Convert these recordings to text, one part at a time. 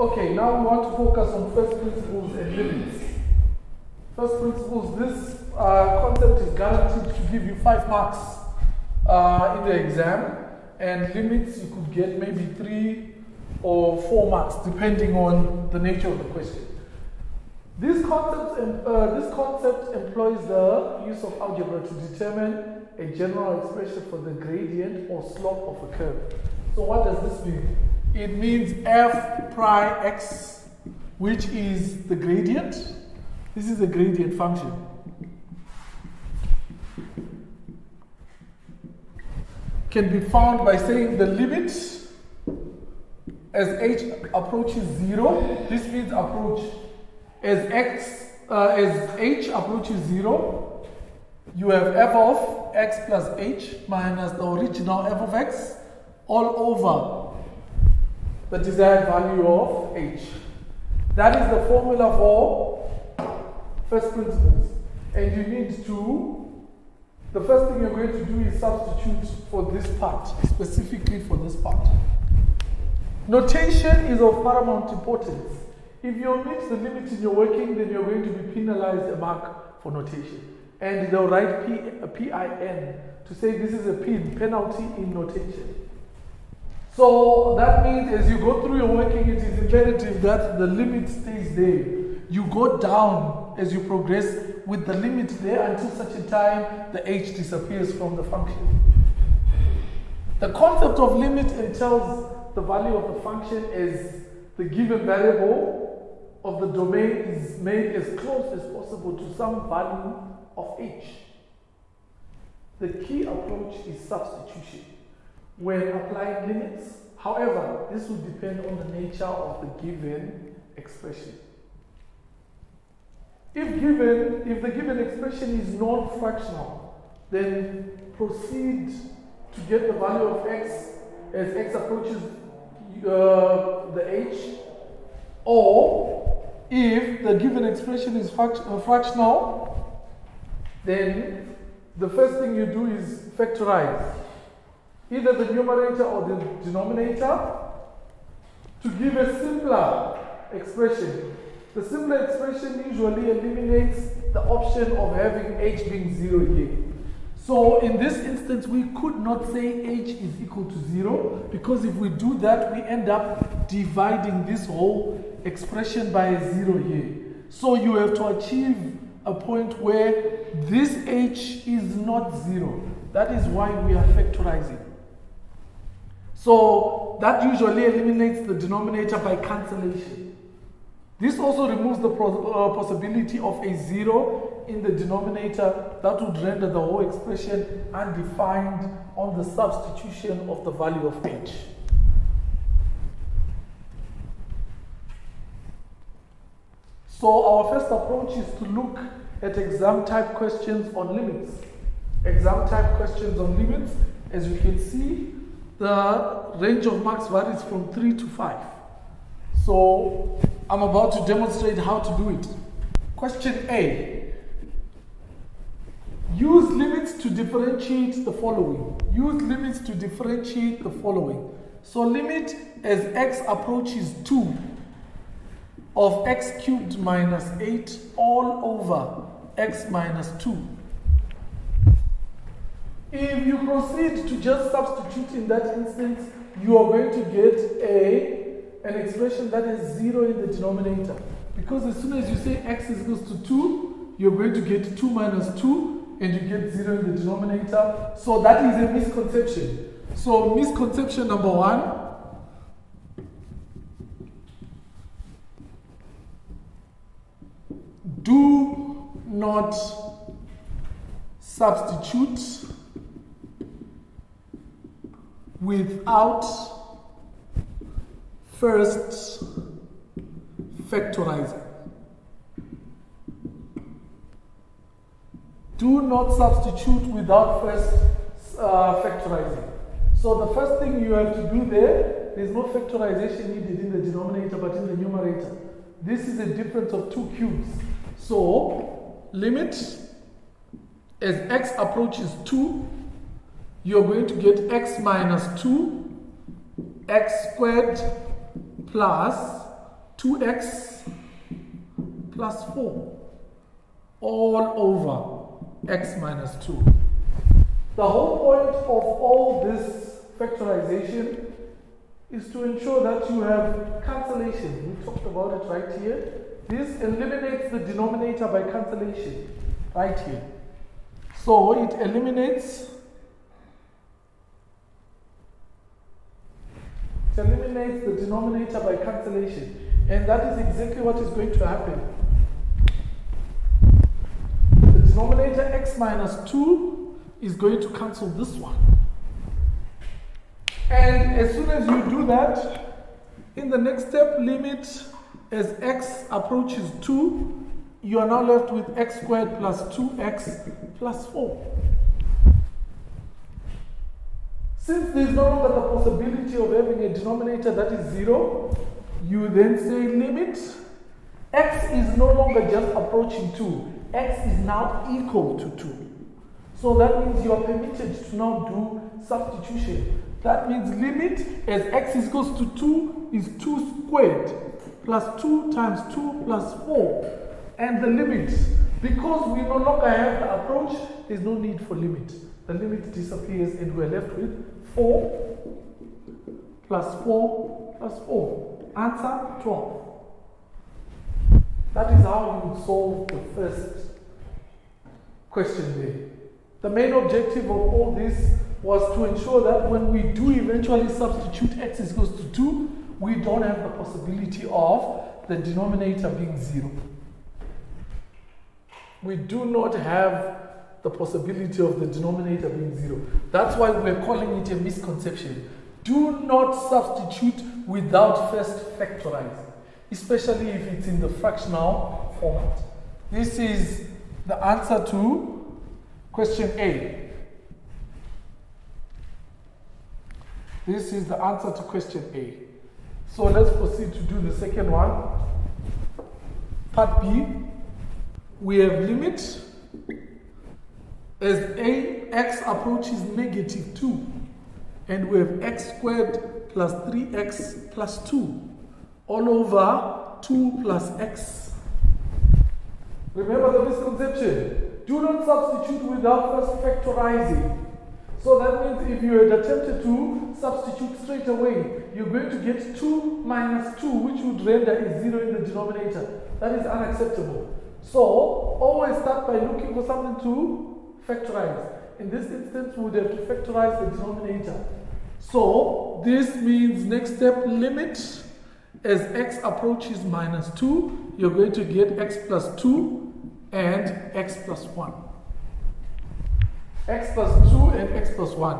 Okay, now we want to focus on first principles and limits. First principles, this uh, concept is guaranteed to give you five marks uh, in the exam, and limits you could get maybe three or four marks depending on the nature of the question. This concept, uh, this concept employs the use of algebra to determine a general expression for the gradient or slope of a curve. So what does this mean? It means f prime x, which is the gradient. This is a gradient function. Can be found by saying the limit as h approaches zero. This means approach as x uh, as h approaches zero. You have f of x plus h minus the original f of x all over the desired value of h. That is the formula for first principles. And you need to, the first thing you're going to do is substitute for this part, specifically for this part. Notation is of paramount importance. If you omit the limit in your working, then you're going to be penalized a mark for notation. And they'll write PIN to say this is a PIN, penalty in notation. So that means as you go through your working, it is imperative that the limit stays there. You go down as you progress with the limit there until such a time the h disappears from the function. The concept of limit entails the value of the function as the given variable of the domain is made as close as possible to some value of h. The key approach is substitution when applying limits. However, this will depend on the nature of the given expression. If given, if the given expression is non-fractional, then proceed to get the value of x as x approaches uh, the h, or if the given expression is fract uh, fractional, then the first thing you do is factorize either the numerator or the denominator to give a simpler expression. The simpler expression usually eliminates the option of having h being 0 here. So in this instance, we could not say h is equal to 0 because if we do that, we end up dividing this whole expression by a 0 here. So you have to achieve a point where this h is not 0. That is why we are factorizing. So that usually eliminates the denominator by cancellation. This also removes the uh, possibility of a zero in the denominator that would render the whole expression undefined on the substitution of the value of h. So our first approach is to look at exam type questions on limits. Exam type questions on limits, as you can see, the range of marks varies from 3 to 5. So I'm about to demonstrate how to do it. Question A. Use limits to differentiate the following. Use limits to differentiate the following. So limit as x approaches 2 of x cubed minus 8 all over x minus 2 if you proceed to just substitute in that instance, you are going to get a an expression that is 0 in the denominator. Because as soon as you say x is equals to 2, you're going to get 2 minus 2, and you get 0 in the denominator. So that is a misconception. So misconception number one, do not substitute without first factorizing. Do not substitute without first uh, factorizing. So the first thing you have to do there, there's no factorization needed in the denominator but in the numerator. This is a difference of two cubes. So limit as x approaches 2 you're going to get x minus 2 x squared plus 2x plus 4 all over x minus 2. The whole point of all this factorization is to ensure that you have cancellation. We talked about it right here. This eliminates the denominator by cancellation right here. So it eliminates eliminates the denominator by cancellation. And that is exactly what is going to happen. The denominator x minus 2 is going to cancel this one. And as soon as you do that, in the next step, limit as x approaches 2, you are now left with x squared plus 2x plus 4. Since there is no longer the possibility of having a denominator that is 0, you then say limit. x is no longer just approaching 2. x is now equal to 2. So that means you are permitted to now do substitution. That means limit as x is equals to 2 is 2 squared plus 2 times 2 plus 4. And the limit, because we no longer have the approach, there's no need for limit. The limit disappears and we're left with 4 plus 4 plus 4. Answer 12. That is how you solve the first question there. The main objective of all this was to ensure that when we do eventually substitute x is equals to 2, we don't have the possibility of the denominator being 0. We do not have the possibility of the denominator being 0. That's why we're calling it a misconception. Do not substitute without first factorizing, especially if it's in the fractional format. This is the answer to question A. This is the answer to question A. So let's proceed to do the second one. Part B, we have limit as a x approaches negative 2 and we have x squared plus 3x plus 2 all over 2 plus x. Remember the misconception. Do not substitute without first factorizing. So that means if you had attempted to substitute straight away, you're going to get 2 minus 2, which would render a 0 in the denominator. That is unacceptable. So always start by looking for something to factorize. In this instance, we would have to factorize the denominator. So this means next step limit as x approaches minus 2, you're going to get x plus 2 and x plus 1. x plus 2 and x plus 1.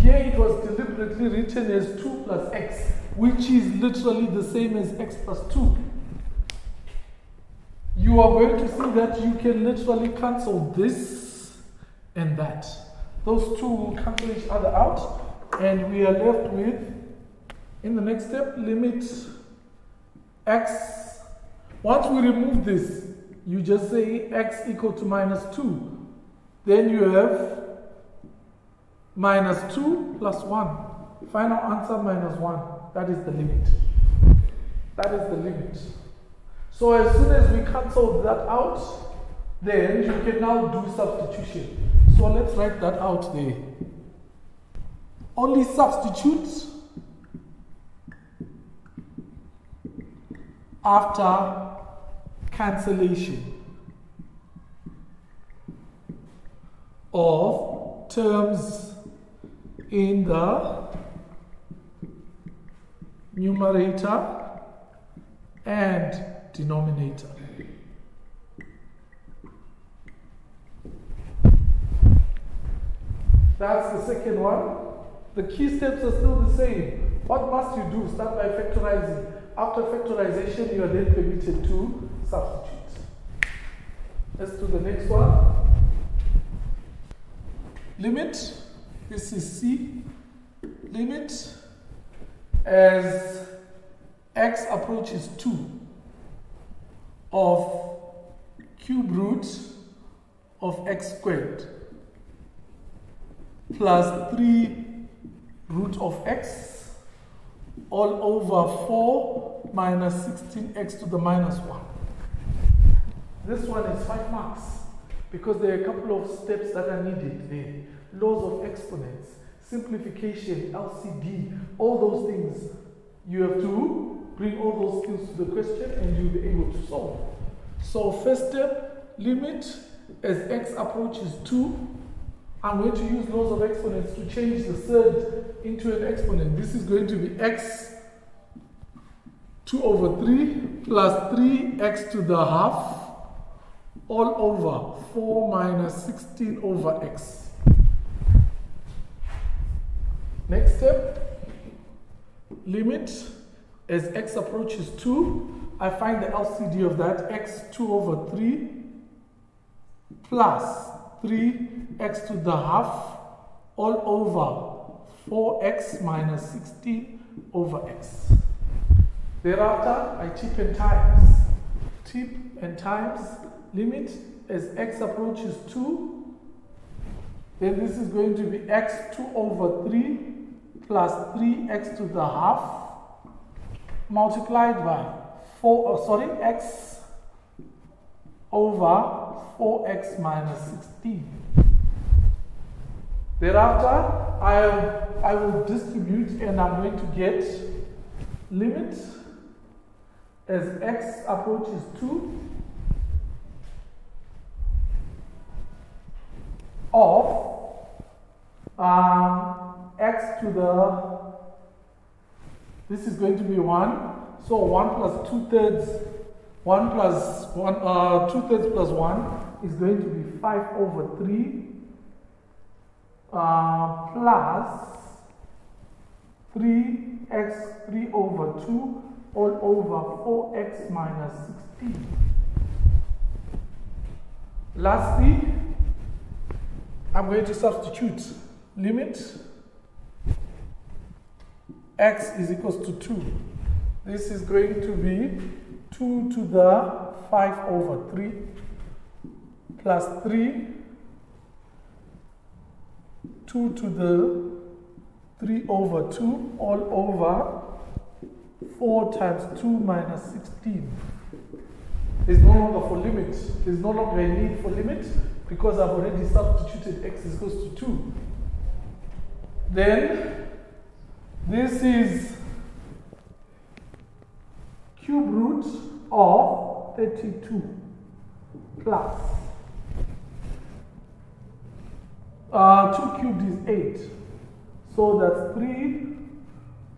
Here it was deliberately written as 2 plus x, which is literally the same as x plus 2. You are going to see that you can literally cancel this and that. Those two will cancel each other out and we are left with, in the next step, limit x. Once we remove this, you just say x equal to minus 2. Then you have minus 2 plus 1. Final answer minus 1. That is the limit. That is the limit. So as soon as we cancel that out, then you can now do substitution. So let's write that out there only substitute after cancellation of terms in the numerator and denominator. That's the second one. The key steps are still the same. What must you do? Start by factorizing. After factorization, you are then permitted to substitute. Let's do the next one. Limit, this is C. Limit as x approaches 2 of cube root of x squared plus 3 root of x all over 4 minus 16x to the minus 1. This one is 5 marks because there are a couple of steps that are needed there. Laws of exponents, simplification, LCD, all those things. You have to bring all those skills to the question and you'll be able to solve. So first step, limit as x approaches 2. I'm going to use laws of exponents to change the third into an exponent. This is going to be x 2 over 3 plus 3x to the half all over 4 minus 16 over x. Next step, limit as x approaches 2, I find the LCD of that x 2 over 3 plus 3x to the half all over 4x minus 16 over x. Thereafter, I tip and times. Tip and times limit as x approaches 2. Then this is going to be x2 over 3 plus 3x to the half multiplied by 4, oh, sorry, x over 4x minus 16. Thereafter, I, I will distribute and I'm going to get limit as x approaches 2 of um, x to the, this is going to be 1. So 1 plus 2 thirds, 1 plus 1, uh, 2 thirds plus 1 is going to be 5 over 3 uh, plus 3x 3 over 2 all over 4x minus 16. Lastly, I'm going to substitute limit x is equals to 2. This is going to be 2 to the 5 over 3 plus 3 2 to the 3 over 2 all over 4 times 2 minus 16. There's no longer for limit. There's no longer a need for limit because I've already substituted x is equals to 2. Then this is cube root of 32 plus uh, 2 cubed is 8. So that's 3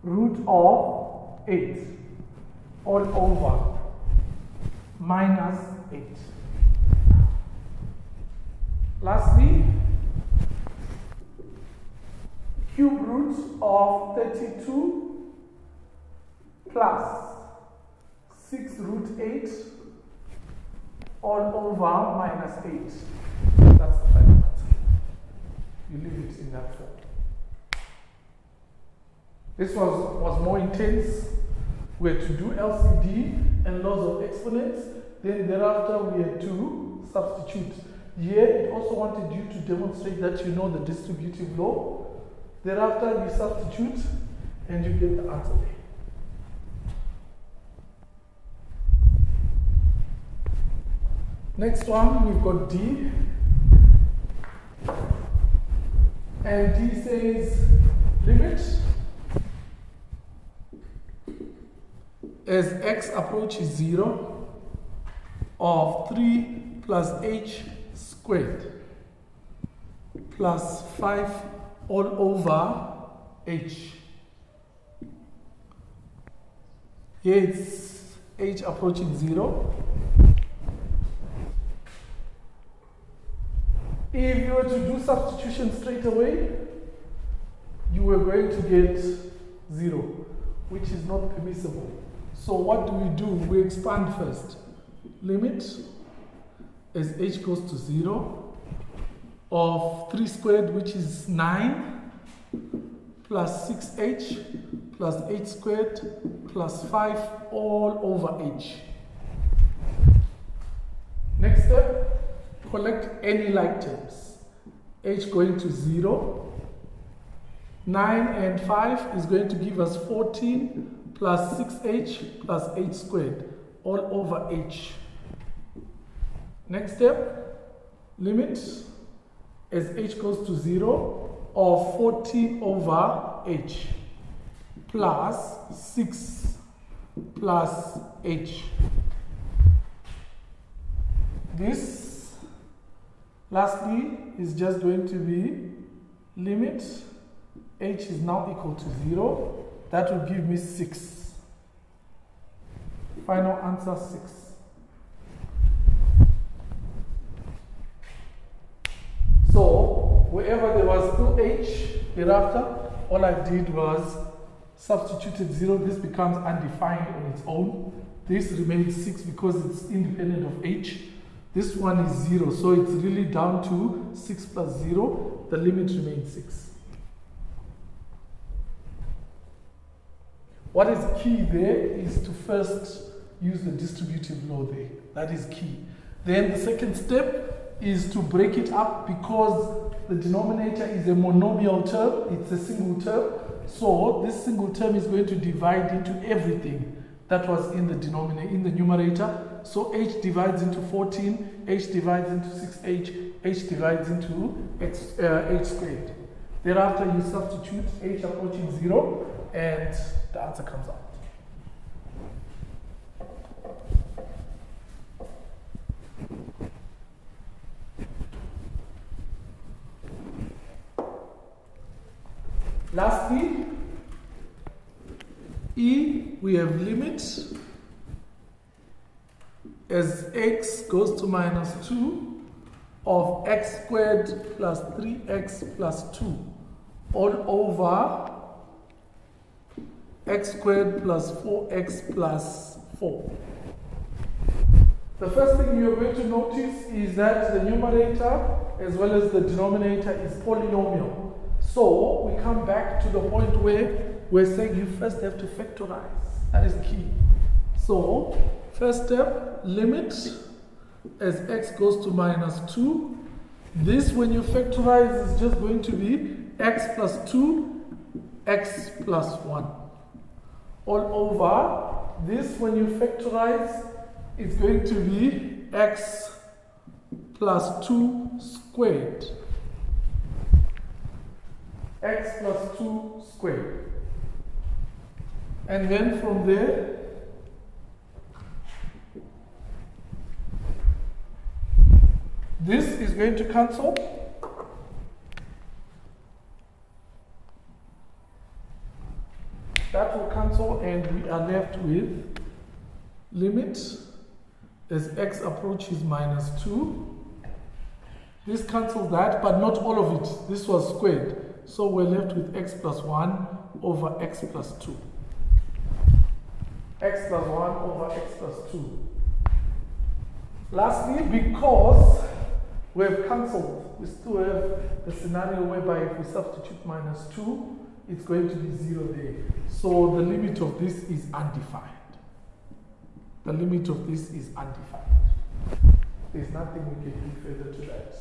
root of 8 all over minus 8. Lastly, cube root of 32 plus 6 root 8 all over minus 8. That's the. You leave it in that form. This was, was more intense. We had to do LCD and laws of exponents. Then thereafter we had to substitute here, it also wanted you to demonstrate that you know the distributive law. Thereafter, you substitute and you get the answer there. Next one, we've got D. And D says limit as x approaches 0 of 3 plus h squared plus 5 all over h. Here it's h approaching 0. If you were to do substitution straight away, you were going to get 0, which is not permissible. So what do we do? We expand first. Limit as h goes to 0 of 3 squared which is 9 plus 6h plus h squared plus 5 all over h. Next step, collect any like terms. h going to 0. 9 and 5 is going to give us 14 plus 6h plus h squared all over h. Next step, limit as h goes to 0 of 40 over h plus 6 plus h. This lastly is just going to be limit h is now equal to 0. That will give me 6. Final answer 6. So, wherever there was still h thereafter, all I did was substituted 0. This becomes undefined on its own. This remains 6 because it's independent of h. This one is 0, so it's really down to 6 plus 0. The limit remains 6. What is key there is to first use the distributive law there. That is key. Then the second step is to break it up because the denominator is a monomial term, it's a single term. So this single term is going to divide into everything that was in the denominator, in the numerator. So h divides into 14, h divides into 6h, h divides into x, uh, h squared. Thereafter, you substitute h approaching 0, and the answer comes out. Lastly, E, we have limit as x goes to minus 2 of x squared plus 3x plus 2 all over x squared plus 4x plus 4. The first thing you're going to notice is that the numerator as well as the denominator is polynomial. So we come back to the point where we're saying you first have to factorize. That is key. So, first step, limit as x goes to minus 2. This, when you factorize, is just going to be x plus 2, x plus 1. All over, this, when you factorize, is going to be x plus 2 squared. x plus 2 squared. And then from there, this is going to cancel. That will cancel and we are left with limit as x approaches minus 2. This cancels that, but not all of it. This was squared. So we're left with x plus 1 over x plus 2 x plus 1 over x plus 2. Lastly, because we have cancelled, we still have the scenario whereby if we substitute minus 2, it's going to be 0 there. So the limit of this is undefined. The limit of this is undefined. There's nothing we can do further to that.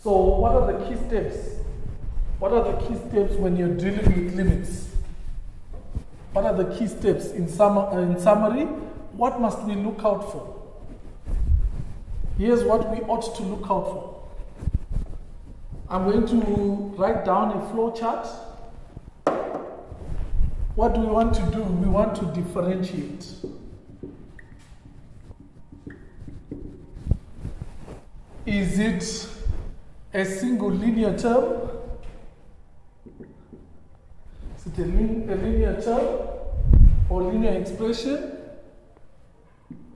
So what are the key steps? What are the key steps when you're dealing with limits? What are the key steps? In, sum in summary, what must we look out for? Here's what we ought to look out for. I'm going to write down a flow chart. What do we want to do? We want to differentiate. Is it a single linear term? Is it a, lin a linear term or linear expression?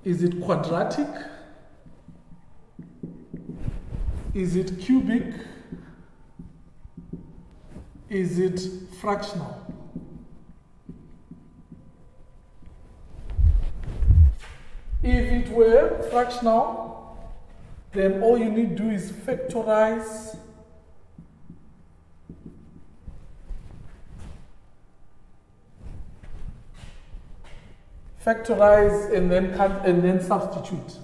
Is it quadratic? Is it cubic? Is it fractional? If it were fractional, then all you need to do is factorize factorize and then and then substitute.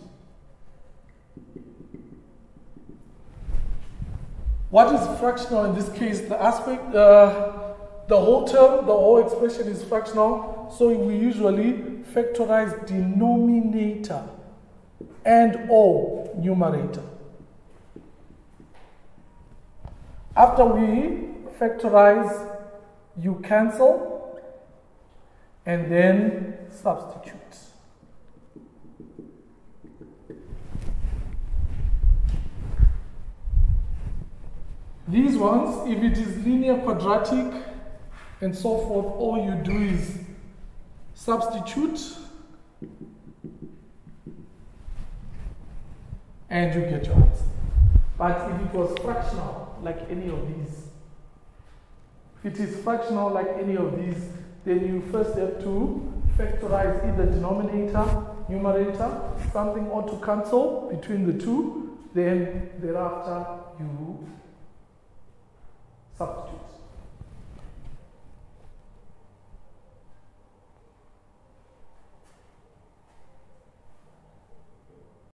What is fractional in this case? The aspect, uh, the whole term, the whole expression is fractional, so we usually factorize denominator and or numerator. After we factorize, you cancel and then substitute. These ones, if it is linear, quadratic, and so forth, all you do is substitute and you get your answer. But if it was fractional, like any of these, if it is fractional like any of these, then you first have to factorize either denominator, numerator, something ought to cancel between the two, then thereafter you substitute.